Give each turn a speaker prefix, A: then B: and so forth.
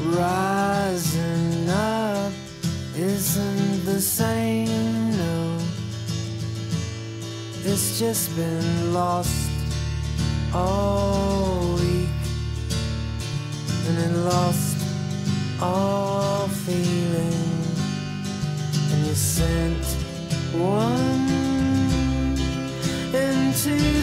A: Rising up isn't the same, no. It's just been lost all week, and it lost all feeling, and you sent one into